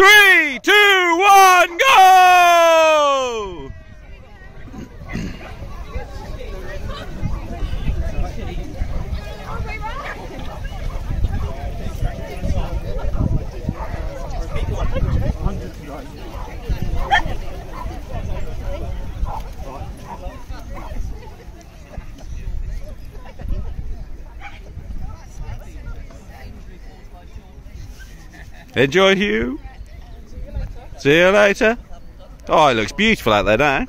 Three, two, one, go! Enjoy, Hugh. See you later. Oh, it looks beautiful out there now.